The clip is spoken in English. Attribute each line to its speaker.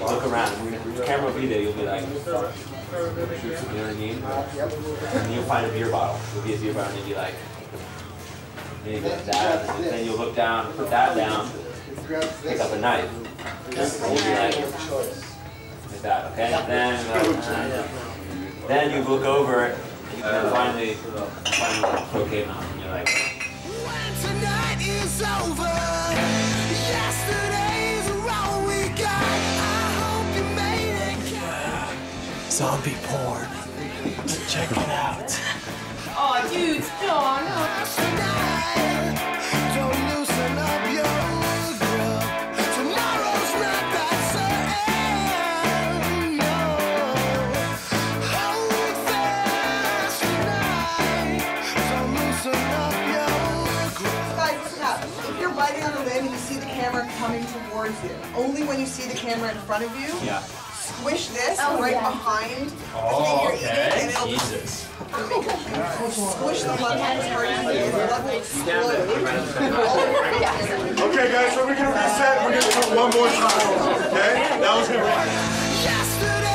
Speaker 1: Look around. When the camera will be there, you'll be like, you know what I mean? And you'll find a beer bottle. There'll be a beer bottle, and you'll be like, then you that, and then you'll look down, put that down, pick up a knife. And you'll be like, like that, okay? Then, uh, then you look over, and you can finally find a cocaine mouth, and you're like,
Speaker 2: Tonight is over.
Speaker 3: Zombie porn. Check it out.
Speaker 4: Oh, dude, John.
Speaker 2: Tonight, don't loosen up your grip. Tomorrow's not that certain. No. Hold fast tonight. Don't loosen up your grip.
Speaker 5: Guys, listen up. If you're riding on the limb and you see the camera coming towards you, only when you see the camera in front of you,
Speaker 1: yeah.
Speaker 5: Squish this
Speaker 4: Oh,
Speaker 5: right
Speaker 4: yeah.
Speaker 5: behind
Speaker 6: Oh,
Speaker 5: the thing you're
Speaker 6: okay.
Speaker 5: eating, and it'll
Speaker 6: Jesus.
Speaker 5: squish the left as hard as you. The left explode. All over the camera.
Speaker 7: Okay, guys, so we're gonna reset. We're gonna do it one more time. Okay? That was gonna.
Speaker 2: Yesterday